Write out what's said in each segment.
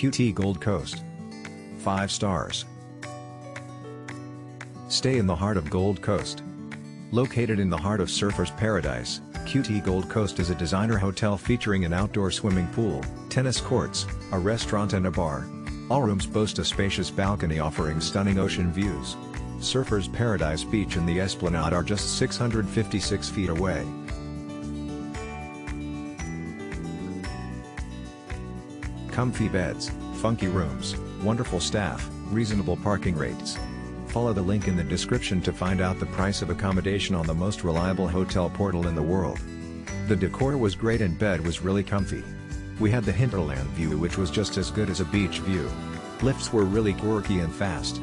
QT Gold Coast. 5 stars. Stay in the heart of Gold Coast. Located in the heart of Surfers Paradise, QT Gold Coast is a designer hotel featuring an outdoor swimming pool, tennis courts, a restaurant and a bar. All rooms boast a spacious balcony offering stunning ocean views. Surfers Paradise Beach and the Esplanade are just 656 feet away. Comfy beds, funky rooms, wonderful staff, reasonable parking rates. Follow the link in the description to find out the price of accommodation on the most reliable hotel portal in the world. The decor was great and bed was really comfy. We had the hinterland view which was just as good as a beach view. Lifts were really quirky and fast.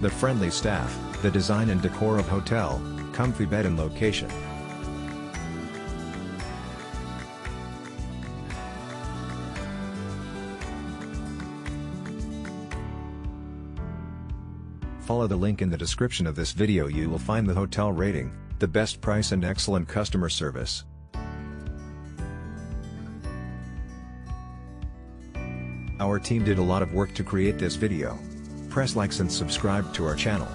The friendly staff, the design and decor of hotel, comfy bed and location. Follow the link in the description of this video you will find the hotel rating, the best price and excellent customer service. Our team did a lot of work to create this video. Press likes and subscribe to our channel.